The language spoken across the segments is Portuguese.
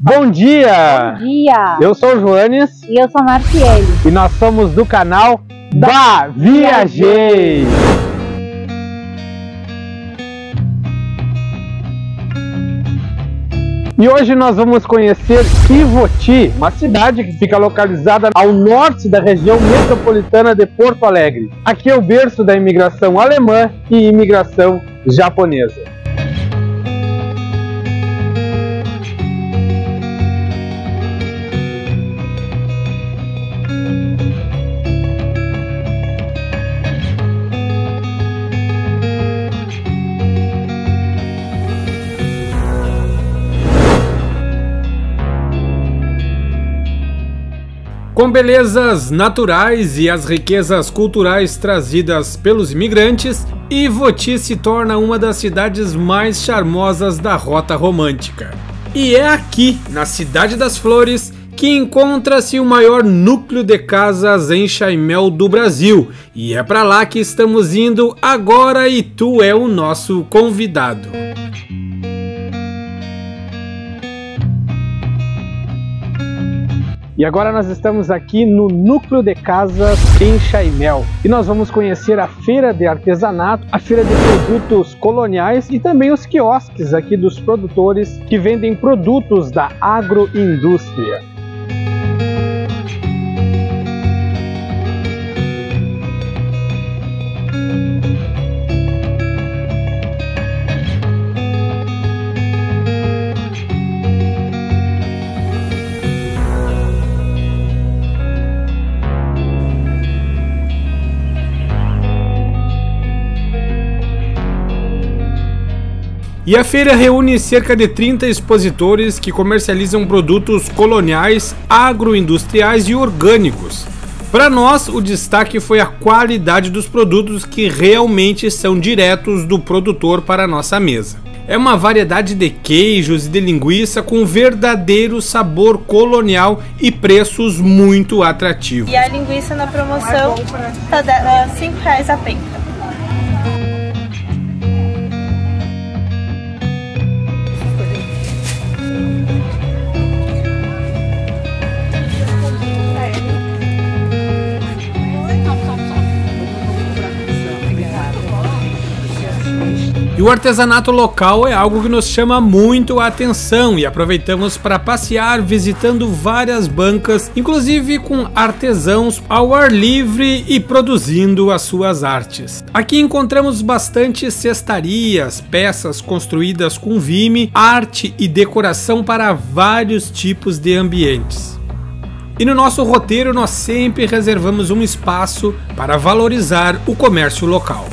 Bom dia! Bom dia! Eu sou o Joanes. E eu sou a Marciele. E nós somos do canal Bah Viajei! E hoje nós vamos conhecer Ivoti, uma cidade que fica localizada ao norte da região metropolitana de Porto Alegre. Aqui é o berço da imigração alemã e imigração japonesa. Com belezas naturais e as riquezas culturais trazidas pelos imigrantes, Ivoti se torna uma das cidades mais charmosas da rota romântica. E é aqui, na Cidade das Flores, que encontra-se o maior núcleo de casas em Chaimel do Brasil. E é para lá que estamos indo agora e tu é o nosso convidado. E agora nós estamos aqui no Núcleo de Casas em Chaimel. E nós vamos conhecer a feira de artesanato, a feira de produtos coloniais e também os quiosques aqui dos produtores que vendem produtos da agroindústria. E a feira reúne cerca de 30 expositores que comercializam produtos coloniais, agroindustriais e orgânicos. Para nós, o destaque foi a qualidade dos produtos que realmente são diretos do produtor para a nossa mesa. É uma variedade de queijos e de linguiça com verdadeiro sabor colonial e preços muito atrativos. E a linguiça na promoção está R$ 5 a penca. E o artesanato local é algo que nos chama muito a atenção e aproveitamos para passear visitando várias bancas, inclusive com artesãos ao ar livre e produzindo as suas artes. Aqui encontramos bastante cestarias, peças construídas com vime, arte e decoração para vários tipos de ambientes. E no nosso roteiro nós sempre reservamos um espaço para valorizar o comércio local.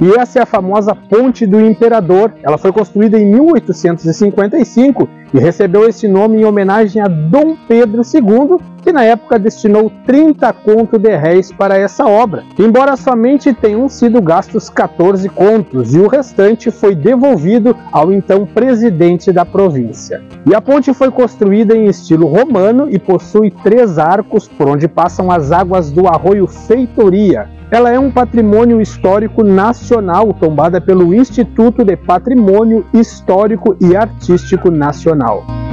E essa é a famosa Ponte do Imperador. Ela foi construída em 1855 e recebeu esse nome em homenagem a Dom Pedro II, que na época destinou 30 contos de réis para essa obra. Embora somente tenham sido gastos 14 contos e o restante foi devolvido ao então presidente da província. E a ponte foi construída em estilo romano e possui três arcos por onde passam as águas do arroio Feitoria, ela é um patrimônio histórico nacional tombada pelo Instituto de Patrimônio Histórico e Artístico Nacional.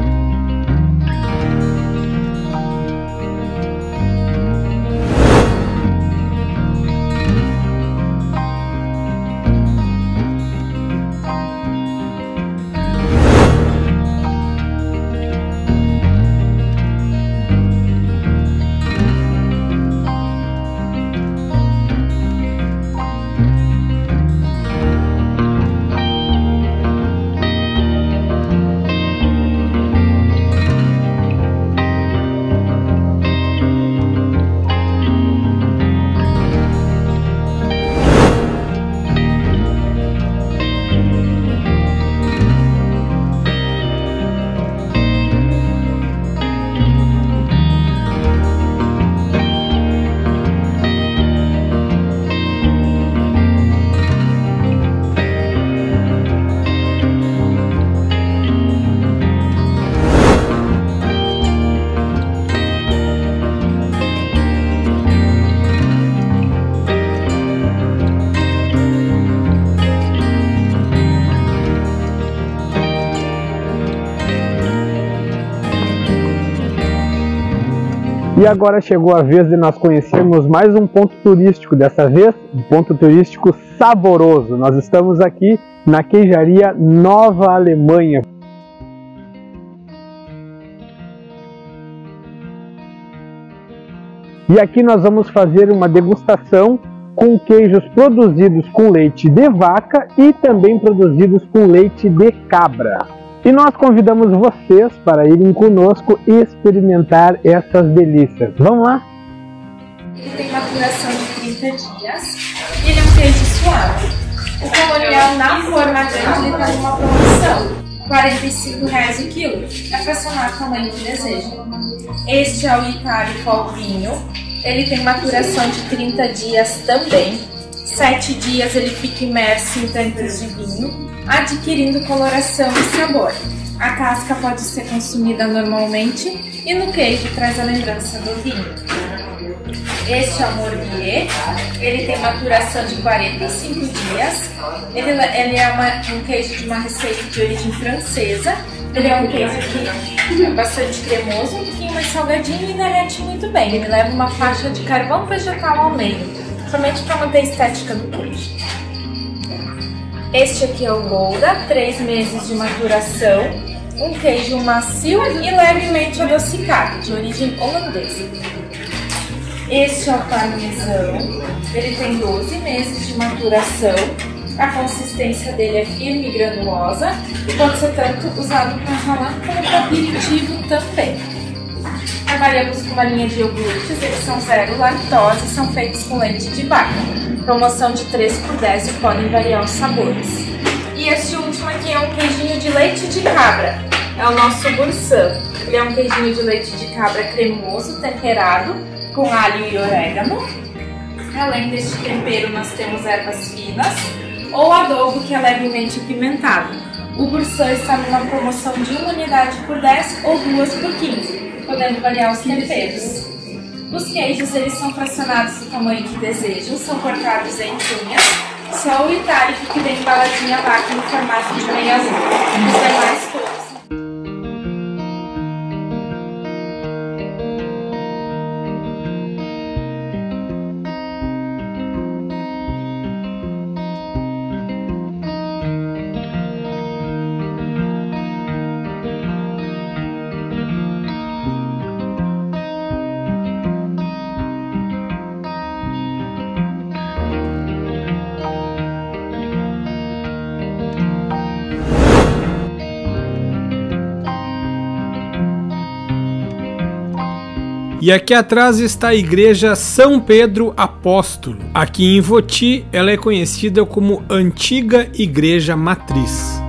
E agora chegou a vez de nós conhecermos mais um ponto turístico, dessa vez um ponto turístico saboroso. Nós estamos aqui na queijaria Nova Alemanha. E aqui nós vamos fazer uma degustação com queijos produzidos com leite de vaca e também produzidos com leite de cabra. E nós convidamos vocês para irem conosco e experimentar essas delícias. Vamos lá? Ele tem maturação de 30 dias e ele é um queijo suave. O colonial na forma grande está numa promoção. R$ reais o quilo. É fracionar o tamanho que deseja. Este é o Itálico ao vinho. Ele tem maturação de 30 dias também. 7 dias ele fica imerso em tanques de vinho adquirindo coloração e sabor. A casca pode ser consumida normalmente e no queijo traz a lembrança do vinho. Este é o Morbier, ele tem maturação de 45 dias, ele, ele é uma, um queijo de uma receita de origem francesa, ele é um queijo que é bastante cremoso, um pouquinho mais salgadinho e derrete muito bem. Ele leva uma faixa de carvão vegetal ao meio, somente para manter a estética do queijo. Este aqui é o Golda, 3 meses de maturação, um queijo macio e levemente adocicado, de origem holandesa. Este é o parmesão, ele tem 12 meses de maturação, a consistência dele é firme e granulosa e pode ser tanto usado para ralar como para aperitivo também. Trabalhamos com uma linha de iogurtes, eles são zero lactose e são feitos com leite de vaca promoção de 3 por 10 e podem variar os sabores. E este último aqui é um queijinho de leite de cabra, é o nosso bursan. Ele é um queijinho de leite de cabra cremoso, temperado, com alho e orégano. Além deste tempero, nós temos ervas finas ou adobo que é levemente apimentado. O bursan está numa promoção de uma unidade por 10 ou duas por 15, podendo variar os temperos. Os queijos eles são fracionados do tamanho que desejam, são cortados em tirinhas. Só o itálico que vem embaladinho a vaca no formato de meia lua. Os demais E aqui atrás está a igreja São Pedro Apóstolo. Aqui em Voti, ela é conhecida como Antiga Igreja Matriz.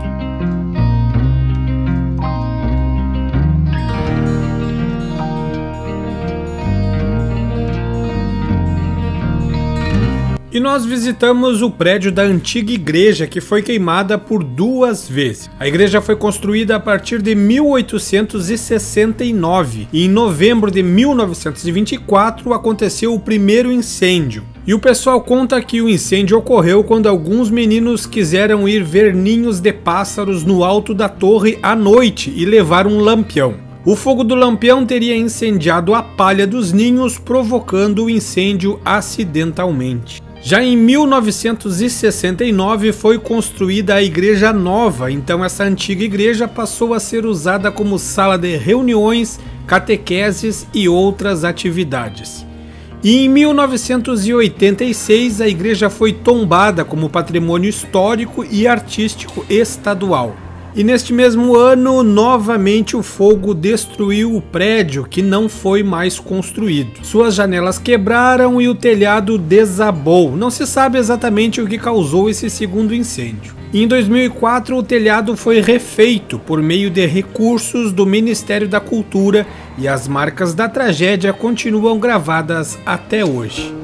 E nós visitamos o prédio da antiga igreja que foi queimada por duas vezes. A igreja foi construída a partir de 1869 e em novembro de 1924 aconteceu o primeiro incêndio. E o pessoal conta que o incêndio ocorreu quando alguns meninos quiseram ir ver ninhos de pássaros no alto da torre à noite e levar um lampião. O fogo do lampião teria incendiado a palha dos ninhos, provocando o incêndio acidentalmente. Já em 1969 foi construída a Igreja Nova, então essa antiga igreja passou a ser usada como sala de reuniões, catequeses e outras atividades. E em 1986 a igreja foi tombada como patrimônio histórico e artístico estadual. E neste mesmo ano, novamente o fogo destruiu o prédio que não foi mais construído. Suas janelas quebraram e o telhado desabou. Não se sabe exatamente o que causou esse segundo incêndio. Em 2004, o telhado foi refeito por meio de recursos do Ministério da Cultura e as marcas da tragédia continuam gravadas até hoje.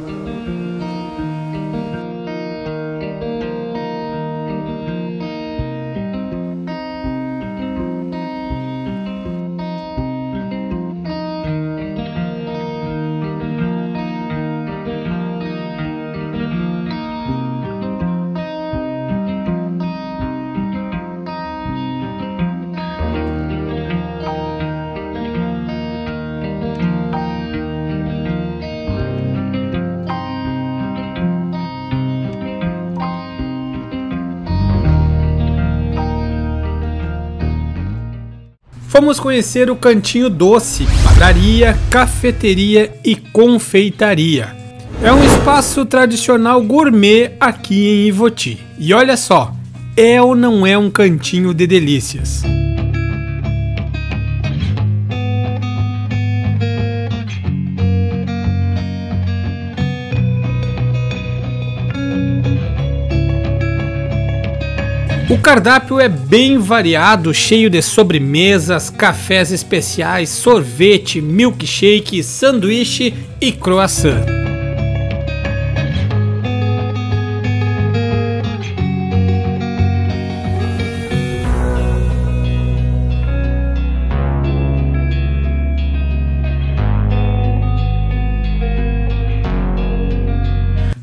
Fomos conhecer o Cantinho Doce, padaria, cafeteria e confeitaria. É um espaço tradicional gourmet aqui em Ivoti. E olha só, é ou não é um cantinho de delícias? O cardápio é bem variado, cheio de sobremesas, cafés especiais, sorvete, milkshake, sanduíche e croissant.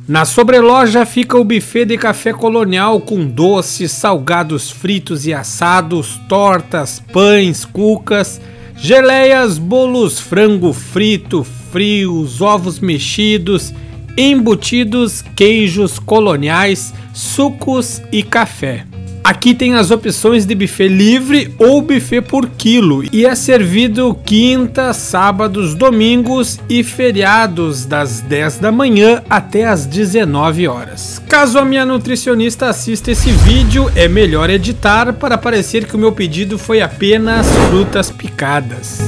Na sobreloja fica o buffet de café colonial com doces, salgados fritos e assados, tortas, pães, cucas, geleias, bolos, frango frito, frios, ovos mexidos, embutidos, queijos coloniais, sucos e café. Aqui tem as opções de buffet livre ou buffet por quilo e é servido quinta, sábados, domingos e feriados das 10 da manhã até as 19 horas. Caso a minha nutricionista assista esse vídeo, é melhor editar para parecer que o meu pedido foi apenas frutas picadas.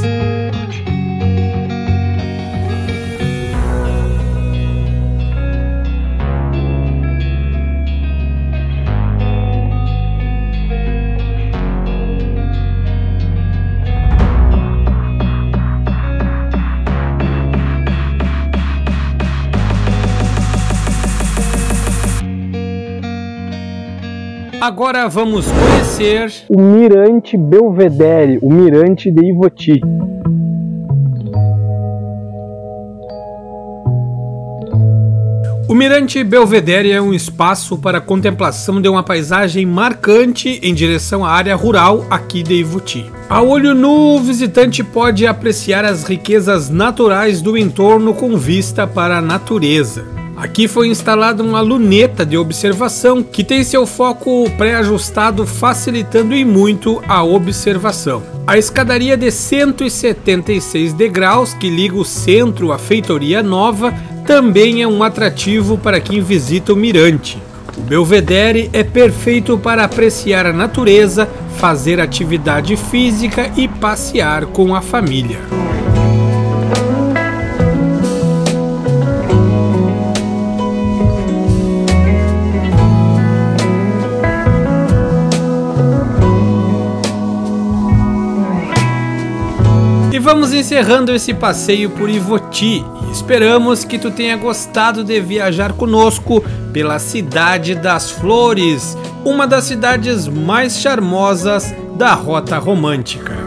Agora vamos conhecer o Mirante Belvedere, o Mirante de Ivoti. O Mirante Belvedere é um espaço para contemplação de uma paisagem marcante em direção à área rural aqui de Ivoti. A olho nu, o visitante pode apreciar as riquezas naturais do entorno com vista para a natureza. Aqui foi instalada uma luneta de observação que tem seu foco pré-ajustado, facilitando e muito a observação. A escadaria de 176 degraus que liga o centro à feitoria nova também é um atrativo para quem visita o mirante. O Belvedere é perfeito para apreciar a natureza, fazer atividade física e passear com a família. Vamos encerrando esse passeio por Ivoti e esperamos que tu tenha gostado de viajar conosco pela cidade das flores, uma das cidades mais charmosas da Rota Romântica.